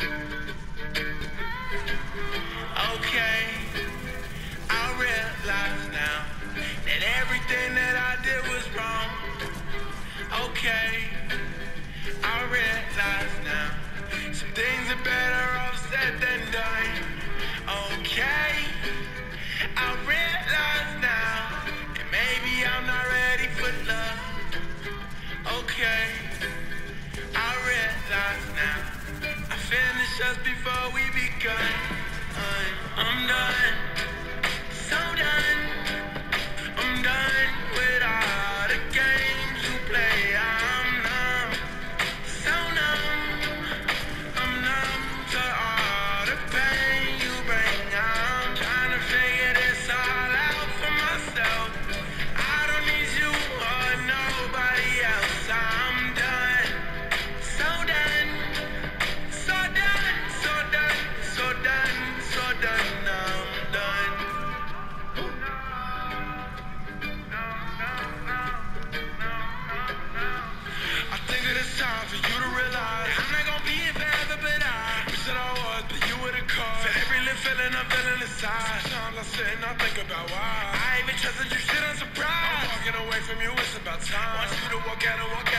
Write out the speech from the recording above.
Okay, I realize now that everything that I did was wrong. Okay, I realize now some things are better off said than done. Just before we begun. Uh, I'm done, time for you to realize I'm not gonna be here forever, but I wish that I was, but you the cause. For every little feeling I'm feeling inside. Sometimes I sit and I think about why I even trusted you, shit, I'm surprised. I'm walking away from you, it's about time. Want you to walk out and walk